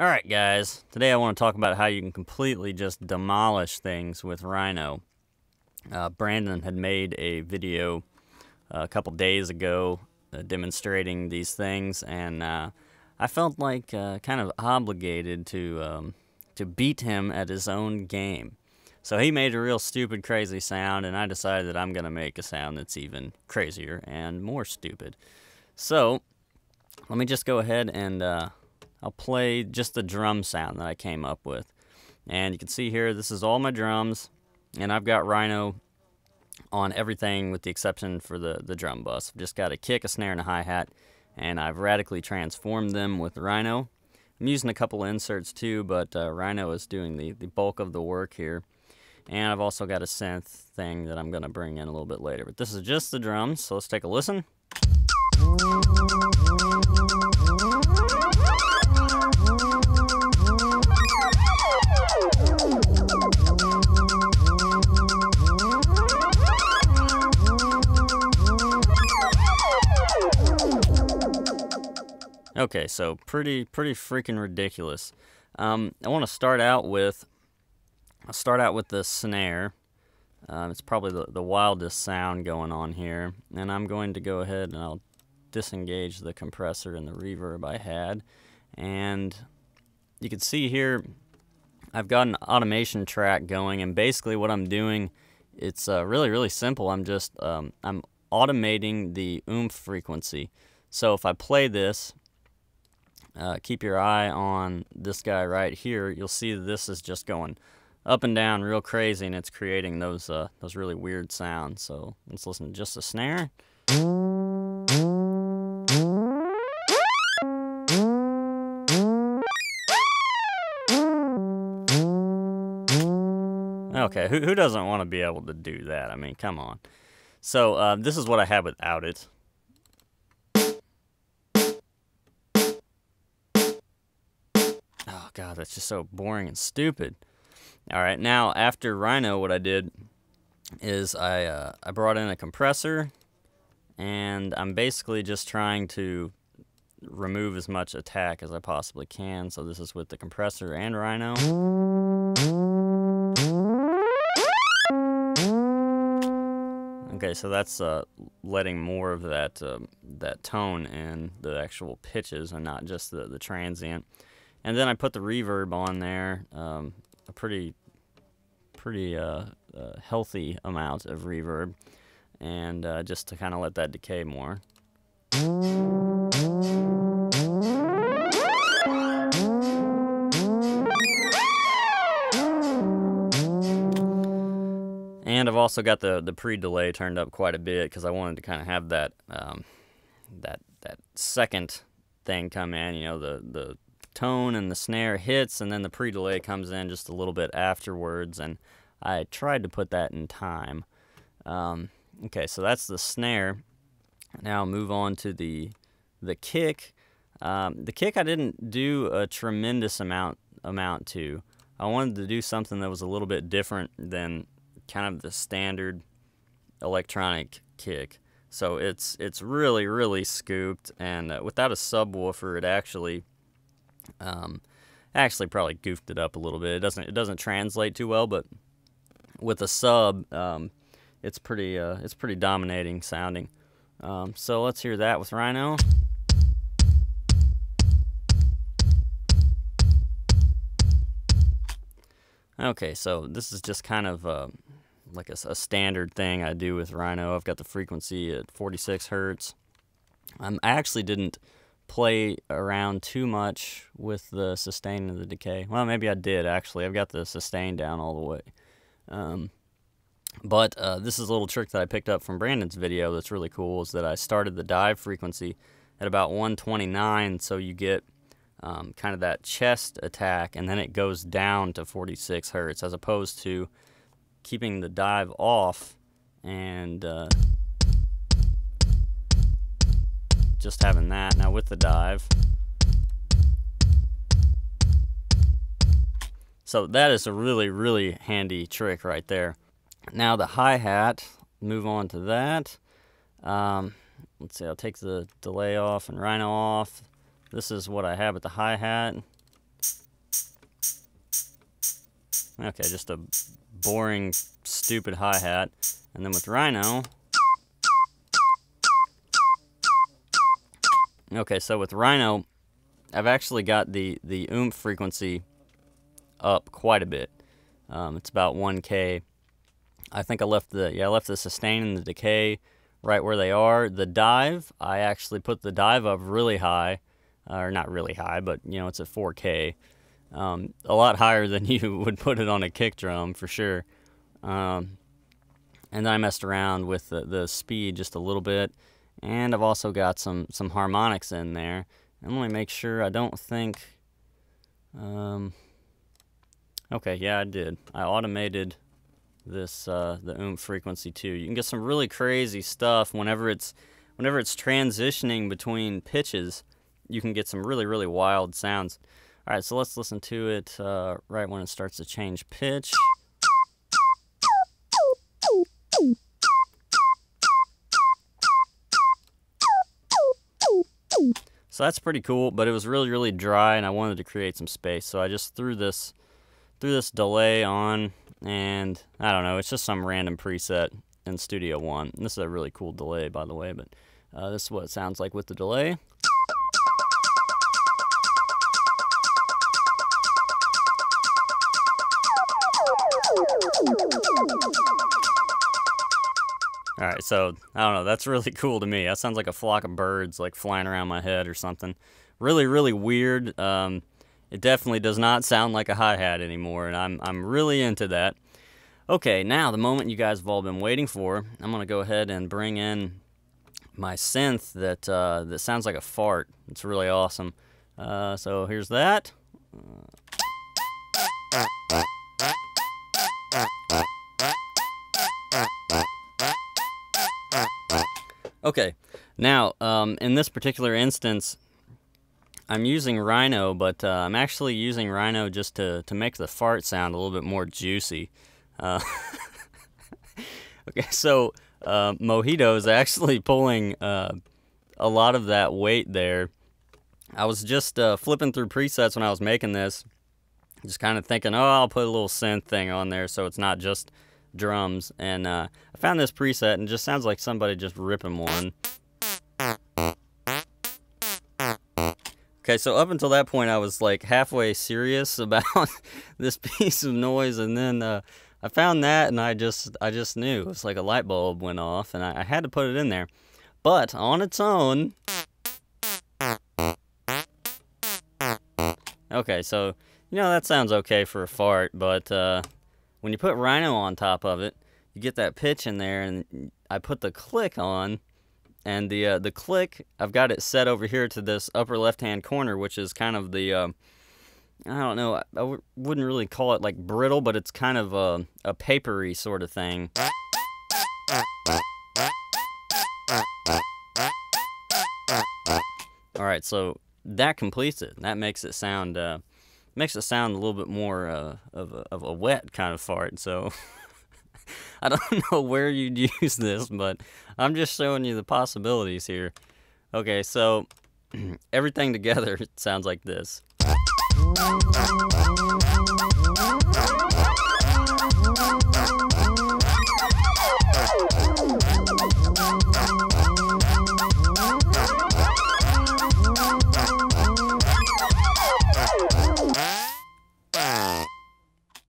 Alright guys, today I want to talk about how you can completely just demolish things with Rhino. Uh, Brandon had made a video uh, a couple days ago uh, demonstrating these things and uh, I felt like uh, kind of obligated to, um, to beat him at his own game. So he made a real stupid crazy sound and I decided that I'm going to make a sound that's even crazier and more stupid. So let me just go ahead and uh, I'll play just the drum sound that I came up with. And you can see here, this is all my drums, and I've got Rhino on everything with the exception for the, the drum bus. I've just got a kick, a snare, and a hi-hat, and I've radically transformed them with Rhino. I'm using a couple inserts too, but uh, Rhino is doing the, the bulk of the work here. And I've also got a synth thing that I'm going to bring in a little bit later. But this is just the drums, so let's take a listen. Okay, so pretty pretty freaking ridiculous. Um, I want to start out with I'll start out with the snare. Um, it's probably the, the wildest sound going on here, and I'm going to go ahead and I'll disengage the compressor and the reverb I had, and you can see here I've got an automation track going, and basically what I'm doing it's uh, really really simple. I'm just um, I'm automating the oomph frequency. So if I play this uh, keep your eye on this guy right here, you'll see this is just going up and down real crazy and it's creating those uh, those really weird sounds. So let's listen to just a snare. Okay, who, who doesn't want to be able to do that? I mean, come on. So uh, this is what I have without it. Oh god, that's just so boring and stupid. All right, now after Rhino, what I did is I uh, I brought in a compressor, and I'm basically just trying to remove as much attack as I possibly can. So this is with the compressor and Rhino. Okay, so that's uh, letting more of that uh, that tone in the actual pitches and not just the, the transient. And then I put the reverb on there, um, a pretty, pretty uh, uh, healthy amount of reverb, and uh, just to kind of let that decay more. And I've also got the, the pre-delay turned up quite a bit because I wanted to kind of have that um, that that second thing come in, you know, the, the tone and the snare hits, and then the pre-delay comes in just a little bit afterwards, and I tried to put that in time. Um, okay, so that's the snare. Now move on to the the kick. Um, the kick I didn't do a tremendous amount amount to. I wanted to do something that was a little bit different than kind of the standard electronic kick. So it's it's really really scooped, and uh, without a subwoofer, it actually um, actually probably goofed it up a little bit. It doesn't it doesn't translate too well, but with a sub, um, it's pretty uh, it's pretty dominating sounding. Um, so let's hear that with Rhino. Okay, so this is just kind of uh, like a, a, standard thing I do with Rhino. I've got the frequency at 46 hertz. Um, I actually didn't play around too much with the sustain and the decay. Well, maybe I did actually. I've got the sustain down all the way. Um, but uh, this is a little trick that I picked up from Brandon's video that's really cool is that I started the dive frequency at about 129 so you get um, kind of that chest attack and then it goes down to 46 hertz as opposed to keeping the dive off and uh, just having that. Now with the dive. So that is a really, really handy trick right there. Now the hi-hat, move on to that. Um, let's see, I'll take the delay off and rhino off. This is what I have at the hi-hat. Okay, just a boring, stupid hi-hat. And then with Rhino... Okay, so with Rhino, I've actually got the, the oomph frequency up quite a bit. Um, it's about 1K. I think I left the yeah I left the sustain and the decay right where they are. The dive, I actually put the dive up really high, uh, or not really high, but you know it's at 4K, um, a lot higher than you would put it on a kick drum for sure. Um, and then I messed around with the, the speed just a little bit, and I've also got some some harmonics in there. And let me make sure I don't think. Um, okay, yeah, I did. I automated this uh, the oomph frequency too. You can get some really crazy stuff whenever it's whenever it's transitioning between pitches. You can get some really really wild sounds. All right, so let's listen to it uh, right when it starts to change pitch. So that's pretty cool, but it was really, really dry, and I wanted to create some space. So I just threw this, threw this delay on, and I don't know, it's just some random preset in Studio One. And this is a really cool delay, by the way, but uh, this is what it sounds like with the delay. All right, so I don't know. That's really cool to me. That sounds like a flock of birds like flying around my head or something. Really, really weird. Um, it definitely does not sound like a hi hat anymore, and I'm I'm really into that. Okay, now the moment you guys have all been waiting for. I'm gonna go ahead and bring in my synth that uh, that sounds like a fart. It's really awesome. Uh, so here's that. Okay, now um, in this particular instance, I'm using Rhino, but uh, I'm actually using Rhino just to, to make the fart sound a little bit more juicy. Uh, okay, so uh, Mojito is actually pulling uh, a lot of that weight there. I was just uh, flipping through presets when I was making this, just kind of thinking, oh, I'll put a little synth thing on there so it's not just drums. And uh, I found this preset and it just sounds like somebody just ripping one. Okay, so up until that point, I was like halfway serious about this piece of noise, and then uh, I found that, and I just I just knew it's like a light bulb went off, and I, I had to put it in there. But on its own, okay, so you know that sounds okay for a fart, but uh, when you put Rhino on top of it, you get that pitch in there, and I put the click on and the uh, the click I've got it set over here to this upper left hand corner which is kind of the uh, I don't know I wouldn't really call it like brittle but it's kind of a, a papery sort of thing. All right so that completes it. That makes it sound uh, makes it sound a little bit more uh, of, a, of a wet kind of fart so I don't know where you'd use this, but I'm just showing you the possibilities here. Okay, so everything together sounds like this.